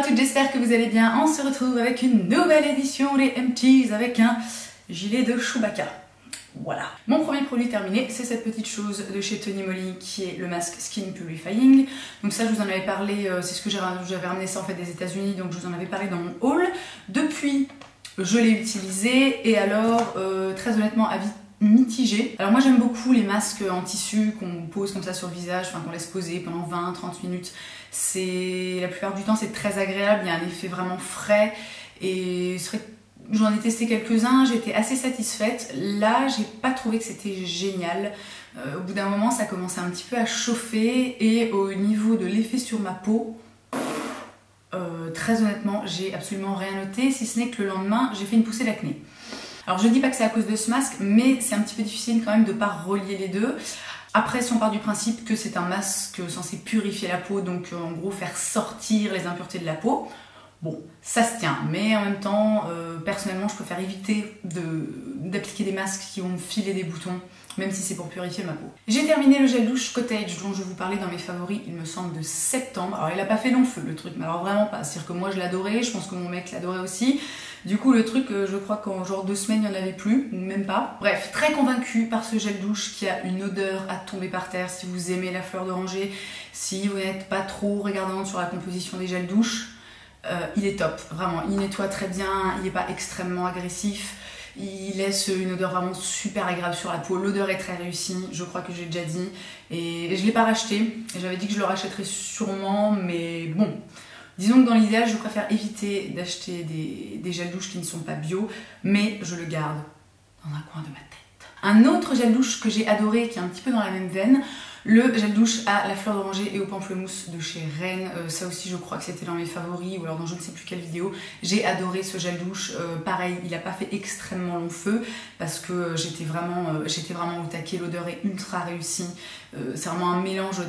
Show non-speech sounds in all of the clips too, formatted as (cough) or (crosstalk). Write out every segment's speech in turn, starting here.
à toutes, j'espère que vous allez bien. On se retrouve avec une nouvelle édition des Empties avec un gilet de Chewbacca. Voilà. Mon premier produit terminé, c'est cette petite chose de chez Tony Moly qui est le masque Skin Purifying. Donc ça, je vous en avais parlé, euh, c'est ce que j'avais ramené ça en fait des États-Unis, donc je vous en avais parlé dans mon haul. Depuis, je l'ai utilisé et alors, euh, très honnêtement, avis mitigé. Alors moi j'aime beaucoup les masques en tissu qu'on pose comme ça sur le visage, enfin qu'on laisse poser pendant 20-30 minutes. C'est la plupart du temps c'est très agréable, il y a un effet vraiment frais et j'en ai testé quelques-uns, j'étais assez satisfaite. Là j'ai pas trouvé que c'était génial. Euh, au bout d'un moment ça commençait un petit peu à chauffer et au niveau de l'effet sur ma peau, euh, très honnêtement j'ai absolument rien noté si ce n'est que le lendemain j'ai fait une poussée d'acné. Alors je dis pas que c'est à cause de ce masque, mais c'est un petit peu difficile quand même de pas relier les deux. Après, si on part du principe que c'est un masque censé purifier la peau, donc euh, en gros faire sortir les impuretés de la peau, Bon, ça se tient, mais en même temps, euh, personnellement, je préfère éviter d'appliquer des masques qui vont me filer des boutons, même si c'est pour purifier ma peau. J'ai terminé le gel douche Cottage dont je vous parlais dans mes favoris, il me semble, de septembre. Alors, il a pas fait long feu le truc, mais alors vraiment pas. C'est-à-dire que moi, je l'adorais, je pense que mon mec l'adorait aussi. Du coup, le truc, euh, je crois qu'en genre deux semaines, il n'y en avait plus, même pas. Bref, très convaincue par ce gel douche qui a une odeur à tomber par terre. Si vous aimez la fleur d'oranger, si vous n'êtes pas trop regardante sur la composition des gels douche, euh, il est top, vraiment. Il nettoie très bien, il n'est pas extrêmement agressif. Il laisse une odeur vraiment super agréable sur la peau. L'odeur est très réussie, je crois que j'ai déjà dit. Et je ne l'ai pas racheté. J'avais dit que je le rachèterais sûrement, mais bon. Disons que dans l'idéal, je préfère éviter d'acheter des, des gels douches qui ne sont pas bio, mais je le garde dans un coin de ma tête. Un autre gel douche que j'ai adoré, qui est un petit peu dans la même veine, le gel douche à la fleur d'oranger et au pamplemousse de chez Rennes. Euh, ça aussi, je crois que c'était dans mes favoris ou alors dans je ne sais plus quelle vidéo. J'ai adoré ce gel douche. Euh, pareil, il n'a pas fait extrêmement long feu parce que j'étais vraiment, euh, j'étais vraiment au taquet. L'odeur est ultra réussie. c'est vraiment un mélange,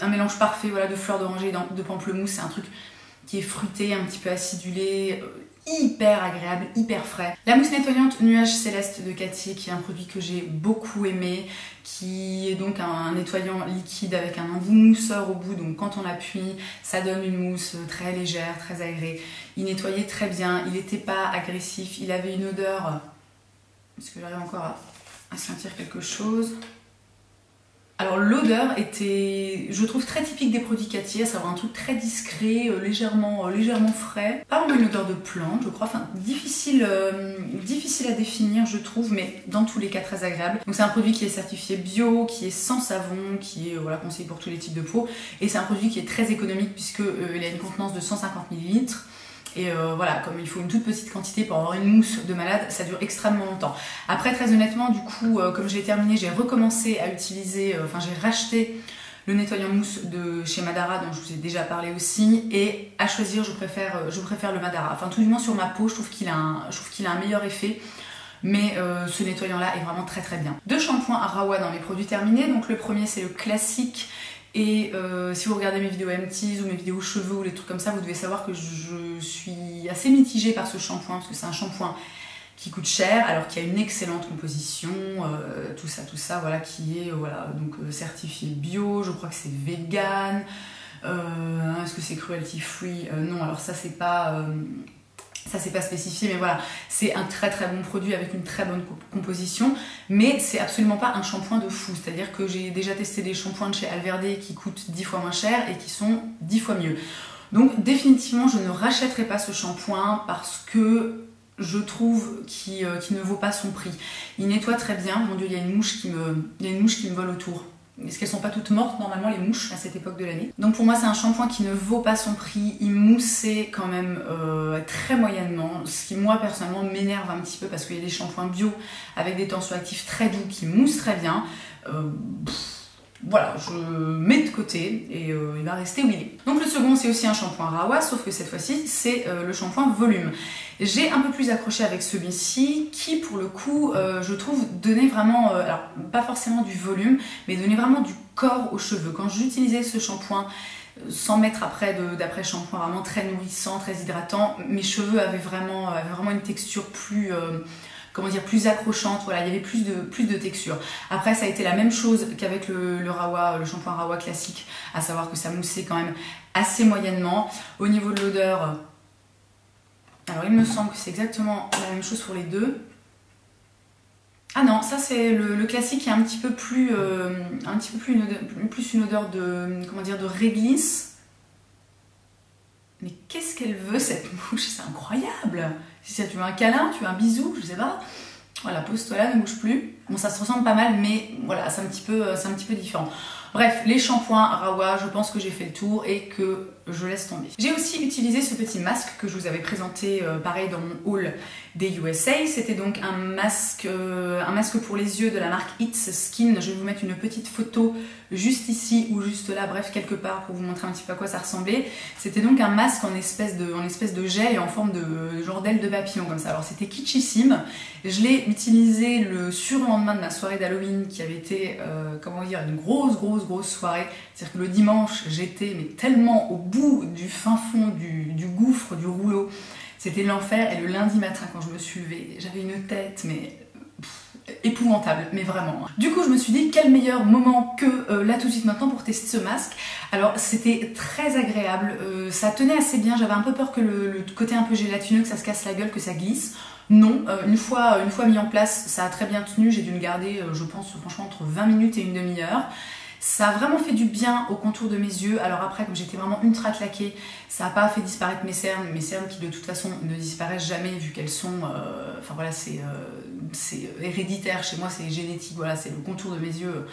un mélange parfait voilà, de fleur d'oranger et de pamplemousse. C'est un truc qui est fruité, un petit peu acidulé hyper agréable, hyper frais. La mousse nettoyante Nuage Céleste de Cathy qui est un produit que j'ai beaucoup aimé, qui est donc un nettoyant liquide avec un mousseur au bout, donc quand on l'appuie, ça donne une mousse très légère, très agréable. Il nettoyait très bien, il n'était pas agressif, il avait une odeur... Est-ce que j'arrive encore à sentir quelque chose? Alors l'odeur était, je trouve, très typique des produits Cathy, à savoir un truc très discret, euh, légèrement, euh, légèrement frais. Pas vraiment une odeur de plante, je crois, enfin difficile, euh, difficile à définir, je trouve, mais dans tous les cas très agréable. Donc c'est un produit qui est certifié bio, qui est sans savon, qui est voilà, conseillé pour tous les types de peau, et c'est un produit qui est très économique puisque il a une contenance de 150 ml. Et euh, voilà, comme il faut une toute petite quantité pour avoir une mousse de malade, ça dure extrêmement longtemps. Après, très honnêtement, du coup, euh, comme j'ai terminé, j'ai recommencé à utiliser, euh, enfin j'ai racheté le nettoyant mousse de chez Madara dont je vous ai déjà parlé aussi et à choisir je préfère, je préfère le Madara enfin tout du moins sur ma peau je trouve qu'il a, un, meilleur effet mais ce nettoyant là est vraiment très très bien. Deux shampoings à Rawa dans mes produits terminés donc le premier c'est le classique et euh, si vous regardez mes vidéos MTs ou mes vidéos cheveux ou les trucs comme ça, vous devez savoir que je suis assez mitigée par ce shampoing parce que c'est un shampoing qui coûte cher alors qu'il y a une excellente composition, euh, tout ça, tout ça, voilà, qui est voilà, donc euh, certifié bio, je crois que c'est vegan, est-ce que c'est cruelty free Non, alors ça c'est pas ça c'est pas spécifié, mais voilà, c'est un très très bon produit avec une très bonne composition, mais c'est absolument pas un shampoing de fou. C'est-à-dire que j'ai déjà testé des shampoings de chez Alverde qui coûtent 10 fois moins cher et qui sont 10 fois mieux. Donc définitivement, je ne rachèterai pas ce shampoing parce que je trouve qu'il euh, ne vaut pas son prix. Il nettoie très bien, mon dieu, il y a une mouche qui me, il y a une mouche qui me vole autour. Est-ce qu'elles sont pas toutes mortes normalement les mouches à cette époque de l'année? Donc pour moi c'est un shampoing qui ne vaut pas son prix, il moussait quand même euh, très moyennement, ce qui moi personnellement m'énerve un petit peu parce qu'il y a des shampoings bio avec des tensioactifs très doux qui moussent très bien. Euh, voilà, je mets de côté et euh, il va rester où il est. Donc le second c'est aussi un shampoing Rawa, sauf que cette fois-ci c'est euh, le shampoing volume. J'ai un peu plus accroché avec celui-ci qui pour le coup euh, je trouve donnait vraiment, alors pas forcément du volume, mais donnait vraiment du corps aux cheveux. Quand j'utilisais ce shampoing, sans mettre après d'après shampoing vraiment très nourrissant, très hydratant, mes cheveux avaient avaient vraiment une texture plus comment dire, plus accrochante. Voilà, il y avait plus de, plus de texture. Après, ça a été la même chose qu'avec le, Rawa, le shampoing Rawa classique, à savoir que ça moussait quand même assez moyennement. Au niveau de l'odeur, alors il me semble que c'est exactement la même chose pour les deux. Ah non, ça c'est le, classique qui est un petit peu plus, euh, un petit peu plus une, odeur, plus une odeur de, comment dire, de réglisse. Mais qu'est-ce qu'elle veut cette mouche? C'est incroyable Si tu veux un câlin, tu veux un bisou, je sais pas. Voilà, pose-toi là, ne bouge plus. Bon, ça se ressemble pas mal, mais voilà, c'est un, petit peu, un petit peu différent. Bref, les shampoings Rawa, je pense que j'ai fait le tour et que je laisse tomber. J'ai aussi utilisé ce petit masque que je vous avais présenté euh, pareil dans mon haul des USA. C'était donc un masque, euh, un masque pour les yeux de la marque It's Skin. Je vais vous mettre une petite photo juste ici ou juste là, bref quelque part pour vous montrer un petit peu à quoi ça ressemblait. C'était donc un masque en espèce de, en espèce de gel et en forme de genre de papillon comme ça. Alors c'était kitschissime. Je l'ai utilisé le surlendemain de ma soirée d'Halloween qui avait été, euh, comment dire, une grosse grosse grosse soirée. C'est-à-dire que le dimanche j'étais mais tellement au bout du fin fond du, gouffre, du rouleau. C'était l'enfer. Et le lundi matin, quand je me suis levée, j'avais une tête, mais épouvantable, mais vraiment. Du coup, je me suis dit, quel meilleur moment que euh, là tout de suite maintenant pour tester ce masque. Alors, c'était très agréable, euh, ça tenait assez bien, j'avais un peu peur que le, côté un peu gélatineux, que ça se casse la gueule, que ça glisse. Non, euh, une, fois, une fois mis en place, ça a très bien tenu, j'ai dû le garder, je pense, franchement, entre 20 minutes et une demi-heure. Ça a vraiment fait du bien au contour de mes yeux. Alors après, comme j'étais vraiment ultra claquée, ça n'a pas fait disparaître mes cernes. Mes cernes qui de toute façon ne disparaissent jamais vu qu'elles sont... Euh, enfin voilà, c'est euh, héréditaire chez moi, c'est génétique. Voilà, c'est le contour de mes yeux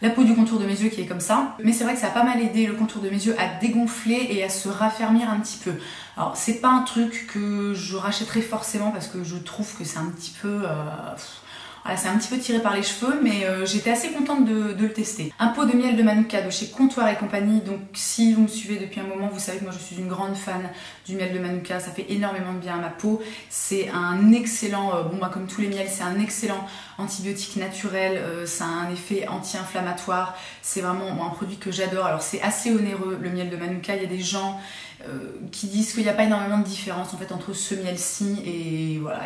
la peau du contour de mes yeux qui est comme ça. Mais c'est vrai que ça a pas mal aidé le contour de mes yeux à dégonfler et à se raffermir un petit peu. Alors c'est pas un truc que je rachèterai forcément parce que je trouve que c'est un petit peu... Euh, c'est un petit peu tiré par les cheveux, mais euh, j'étais assez contente de, le tester. Un pot de miel de Manuka de chez Comptoir et compagnie. Donc si vous me suivez depuis un moment, vous savez que moi je suis une grande fan du miel de Manuka. Ça fait énormément de bien à ma peau. C'est un excellent, euh, bon bah comme tous les miels, c'est un excellent antibiotique naturel. Euh, ça a un effet anti-inflammatoire. C'est vraiment un produit que j'adore. Alors c'est assez onéreux le miel de Manuka. Il y a des gens euh, qui disent qu'il n'y a pas énormément de différence en fait entre ce miel-ci et, voilà,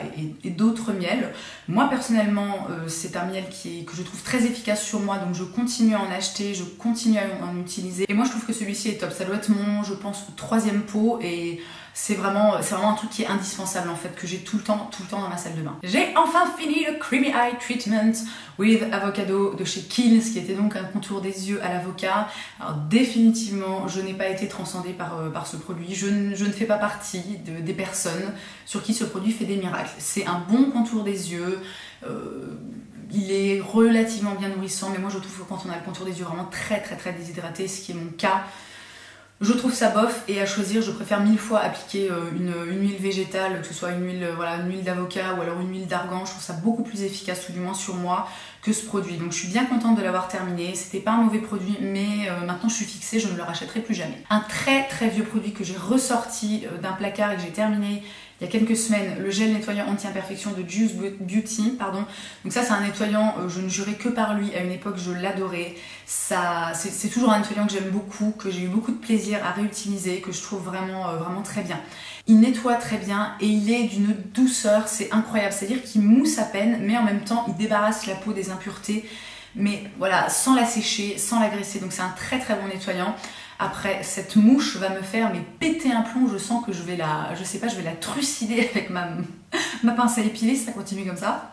et, d'autres miels. Moi personnellement, euh, c'est un miel qui que je trouve très efficace sur moi, donc je continue à en acheter, je continue à en utiliser. Et moi je trouve que celui-ci est top. Ça doit être mon, je pense, troisième pot et c'est vraiment, c'est vraiment un truc qui est indispensable en fait, que j'ai tout le temps, tout le temps dans ma salle de bain. J'ai enfin fini le Creamy Eye Treatment with Avocado de chez Kiehl's, qui était donc un contour des yeux à l'avocat. Alors définitivement, je n'ai pas été transcendée par, euh, par ce produit. Je, je, ne fais pas partie de, des personnes sur qui ce produit fait des miracles. C'est un bon contour des yeux. Euh, il est relativement bien nourrissant, mais moi je trouve que quand on a le contour des yeux vraiment très très très déshydraté, ce qui est mon cas, je trouve ça bof et à choisir, je préfère mille fois appliquer euh, une, huile végétale, que ce soit une huile, voilà, une huile d'avocat ou alors une huile d'argan. Je trouve ça beaucoup plus efficace, tout du moins sur moi, que ce produit. Donc je suis bien contente de l'avoir terminé. C'était pas un mauvais produit, mais euh, maintenant je suis fixée, je ne le rachèterai plus jamais. Un très très vieux produit que j'ai ressorti euh, d'un placard et que j'ai terminé il y a quelques semaines le gel nettoyant anti-imperfection de Juice Beauty. Pardon. Donc ça c'est un nettoyant, euh, je ne jurais que par lui. À une époque je l'adorais. C'est toujours un nettoyant que j'aime beaucoup, que j'ai eu beaucoup de plaisir à réutiliser, que je trouve vraiment, euh, vraiment très bien. Il nettoie très bien et il est d'une douceur, c'est incroyable. C'est-à-dire qu'il mousse à peine, mais en même temps il débarrasse la peau des impuretés. Mais voilà, sans la sécher, sans la graisser. Donc c'est un très très bon nettoyant. Après, cette mouche va me faire mais péter un plomb. Je sens que je vais la, je sais pas, je vais la trucider (laughs) avec ma, ma pince à épiler si ça continue comme ça.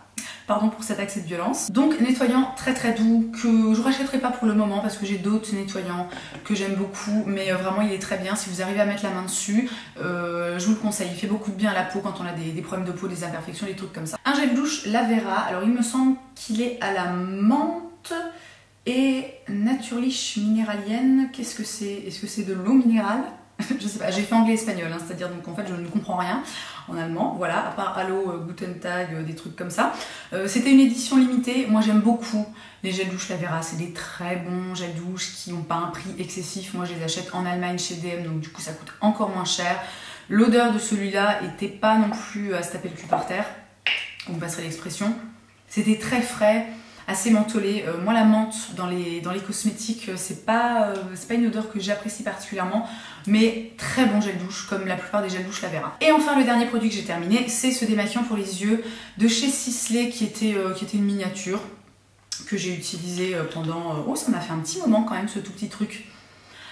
Pardon pour cet accès de violence. Donc nettoyant très très doux que je rachèterai pas pour le moment parce que j'ai d'autres nettoyants que j'aime beaucoup mais euh, vraiment il est très bien. Si vous arrivez à mettre la main dessus, euh, je vous le conseille. Il fait beaucoup de bien à la peau quand on a des, des, problèmes de peau, des imperfections, des trucs comme ça. Un gel douche Lavera. Alors il me semble qu'il est à la menthe et Naturlich minéralienne, qu'est-ce que c'est? Est-ce que c'est de l'eau minérale? (laughs) Je sais pas, j'ai fait anglais-espagnol, hein, c'est-à-dire donc en fait je ne comprends rien en allemand, voilà, à part Allo, euh, Guten Tag, euh, des trucs comme ça. Euh, c'était une édition limitée, moi j'aime beaucoup les gels douche Lavera, c'est des très bons gels douche qui n'ont pas un prix excessif, moi je les achète en Allemagne chez DM, donc du coup ça coûte encore moins cher. L'odeur de celui-là était pas non plus à se taper le cul par terre, vous me passerez l'expression. C'était très frais, assez mentholé. Euh, moi la menthe dans les, dans les cosmétiques, c'est pas, c'est pas une odeur que j'apprécie particulièrement, mais très bon gel douche, comme la plupart des gels douche la verra. Et enfin le dernier produit que j'ai terminé, c'est ce démaquillant pour les yeux de chez Sisley qui était, une miniature que j'ai utilisé pendant... Oh ça m'a fait un petit moment quand même ce tout petit truc.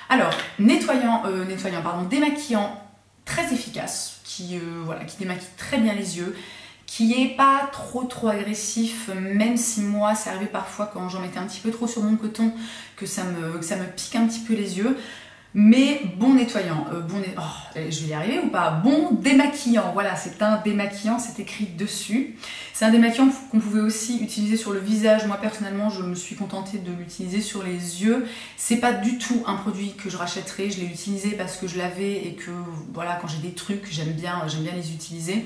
Alors, nettoyant, nettoyant pardon, démaquillant très efficace, qui, euh, voilà, qui démaquille très bien les yeux, qui est pas trop trop agressif, même si moi ça arrivait parfois quand j'en mettais un petit peu trop sur mon coton que ça me, pique un petit peu les yeux mais bon nettoyant, euh, bon oh, je vais y arriver ou pas? Bon démaquillant, voilà, c'est un démaquillant, c'est écrit dessus. C'est un démaquillant qu'on pouvait aussi utiliser sur le visage. Moi personnellement, je me suis contentée de l'utiliser sur les yeux. C'est pas du tout un produit que je rachèterai, je l'ai utilisé parce que je l'avais et que voilà, quand j'ai des trucs, j'aime bien, bien les utiliser.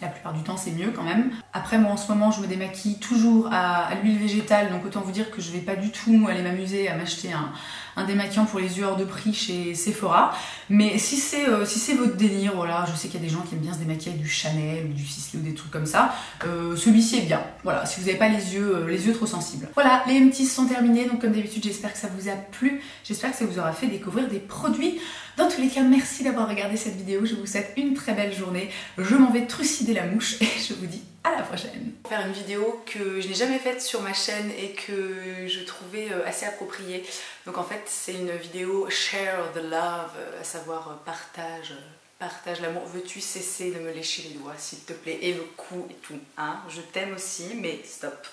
La plupart du temps, c'est mieux quand même. Après, moi en ce moment, je me démaquille toujours à, l'huile végétale, donc autant vous dire que je vais pas du tout aller m'amuser à m'acheter un, un démaquillant pour les yeux hors de prix chez Sephora. Mais si c'est euh, si c'est votre délire, voilà, je sais qu'il y a des gens qui aiment bien se démaquiller avec du Chanel ou du Sisley ou des trucs comme ça. Euh, celui-ci est bien. Voilà, si vous n'avez pas les yeux, euh, les yeux trop sensibles. Voilà, les MTs sont terminés. Donc comme d'habitude, j'espère que ça vous a plu. J'espère que ça vous aura fait découvrir des produits. Dans tous les cas, merci d'avoir regardé cette vidéo. Je vous souhaite une très belle journée. Je m'en vais trucider la mouche et je vous dis à la prochaine. Faire une vidéo que je n'ai jamais faite sur ma chaîne et que je trouvais euh, assez appropriée. Donc en fait c'est une vidéo share the love, euh, à savoir euh, partage, partage l'amour. Veux-tu cesser de me lécher les doigts s'il te plaît? Et le cou et tout, hein? Je t'aime aussi mais stop.